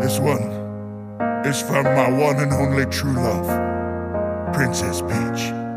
This one is from my one and only true love, Princess Peach.